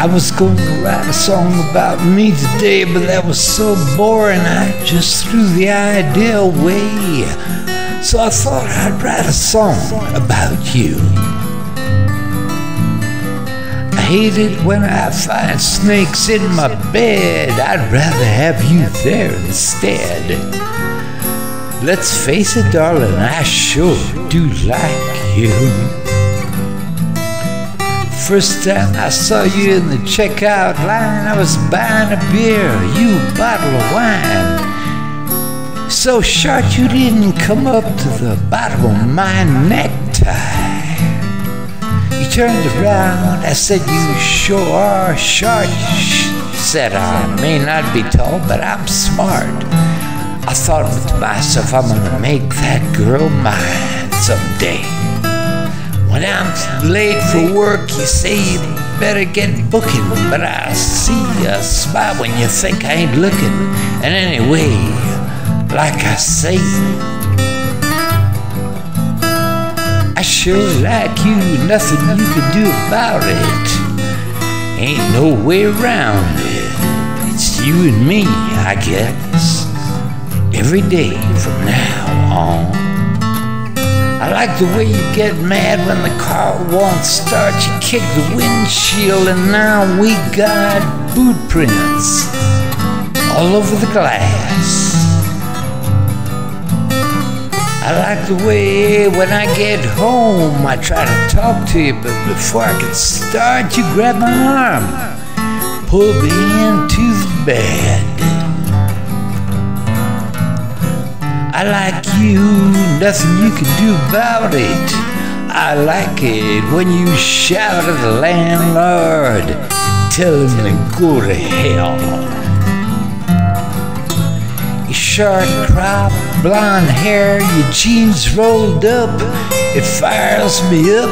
I was going to write a song about me today, but that was so boring, I just threw the idea away. So I thought I'd write a song about you. I hate it when I find snakes in my bed. I'd rather have you there instead. Let's face it, darling, I sure do like you. First time I saw you in the checkout line, I was buying a beer, you a bottle of wine. So short you didn't come up to the bottom of my necktie. You turned around, I said, You sure are short. Said, I may not be tall, but I'm smart. I thought to myself, I'm gonna make that girl mine someday. I'm late for work, you say you better get booking, but I see a smile when you think I ain't looking. And anyway, like I say, I sure like you, nothing you can do about it. Ain't no way around it. It's you and me, I guess every day from now on. I like the way you get mad when the car won't start. You kick the windshield, and now we got boot prints all over the glass. I like the way when I get home, I try to talk to you, but before I can start, you grab my arm, pull me into the bed. I like you, nothing you can do about it. I like it when you shout at the landlord, tell him to go to hell. Your short crop, blonde hair, your jeans rolled up, it fires me up.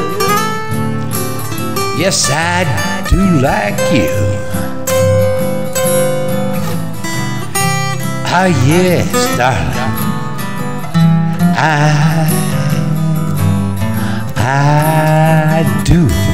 Yes, I do like you. Ah, yes, darling. I, I do